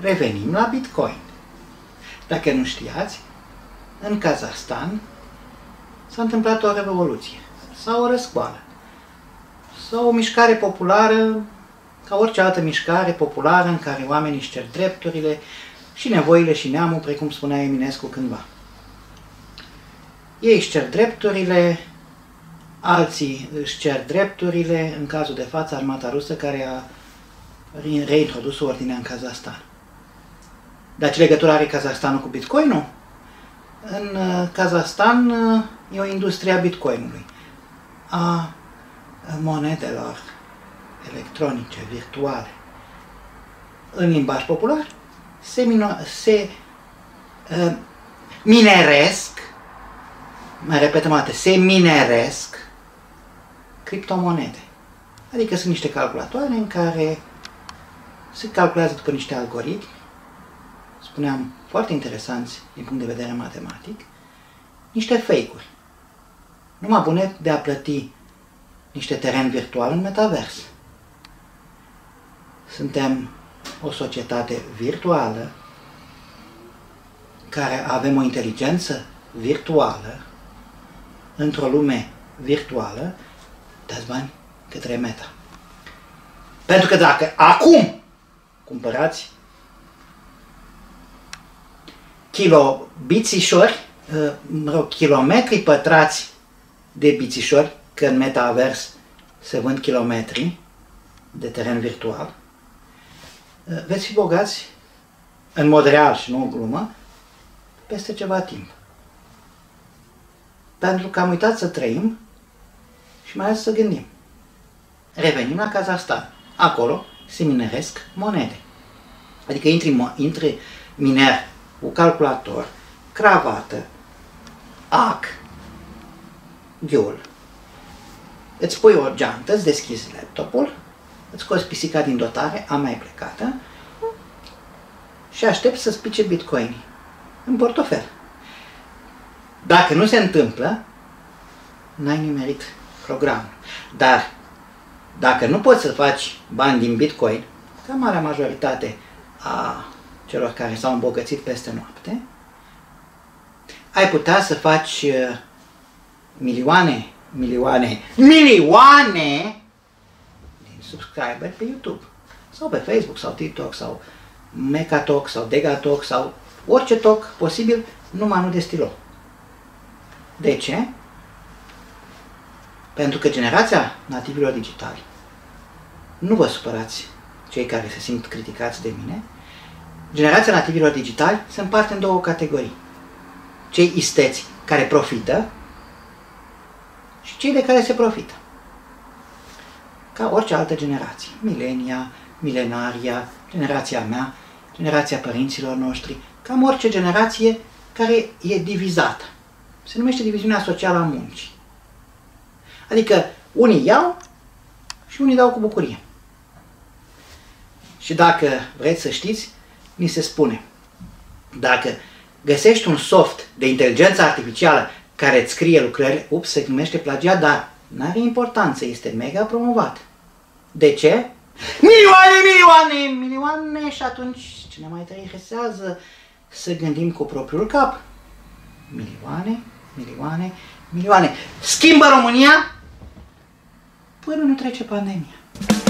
revenim la Bitcoin. Dacă nu știați, în Kazahstan s-a întâmplat o revoluție sau o răscoală sau o mișcare populară ca orice altă mișcare populară în care oamenii își cer drepturile și nevoile și neamul, precum spunea Eminescu cândva. Ei își cer drepturile, alții își cer drepturile, în cazul de față armata rusă care a reintrodus ordinea în Kazahstan. Dar ce legătură are Kazahstanul cu Bitcoinul? În uh, Kazahstan uh, e o industrie a Bitcoinului, a monedelor electronice, virtuale. În limbaj popular se, mino- se uh, mineresc, mai repetăm dată, se mineresc criptomonede. Adică sunt niște calculatoare în care se calculează după niște algoritmi, spuneam, foarte interesanți din punct de vedere matematic, niște fake-uri. Numai bune de a plăti niște teren virtual în metavers. Suntem o societate virtuală care avem o inteligență virtuală într-o lume virtuală, dați bani către meta. Pentru că dacă acum cumpărați kilo bițișori, uh, mă rog, kilometri pătrați de bițișori, că în metavers se vând kilometri de teren virtual, uh, veți fi bogați în mod real și nu o glumă, peste ceva timp. Pentru că am uitat să trăim și mai ales să gândim. Revenim la Kazahstan. Acolo se mineresc monede. Adică intri, intri miner cu calculator, cravată, ac, ghiul. Îți pui o geantă, îți deschizi laptopul, îți scoți pisica din dotare, a mai plecată și aștept să spice bitcoin în portofel. Dacă nu se întâmplă, n-ai nimerit programul. Dar dacă nu poți să faci bani din bitcoin, ca marea majoritate a celor care s-au îmbogățit peste noapte, ai putea să faci uh, milioane, milioane, milioane din subscriber pe YouTube sau pe Facebook sau TikTok sau Mecatalk sau Degatalk sau orice talk posibil, numai nu de stilo. De ce? Pentru că generația nativilor digitali, nu vă supărați cei care se simt criticați de mine, generația nativilor digitali se împarte în două categorii. Cei isteți care profită și cei de care se profită. Ca orice altă generație. Milenia, milenaria, generația mea, generația părinților noștri, cam orice generație care e divizată. Se numește diviziunea socială a muncii. Adică unii iau și unii dau cu bucurie. Și dacă vreți să știți, ni se spune, dacă găsești un soft de inteligență artificială care îți scrie lucrări, ups, se numește plagiat, dar nu are importanță, este mega promovat. De ce? Milioane, milioane, milioane și atunci cine mai interesează să gândim cu propriul cap. Milioane, milioane, milioane. Schimbă România până nu trece pandemia.